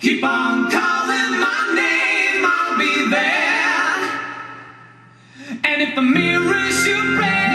Keep on calling my name, I'll be there. And if the mirror should break,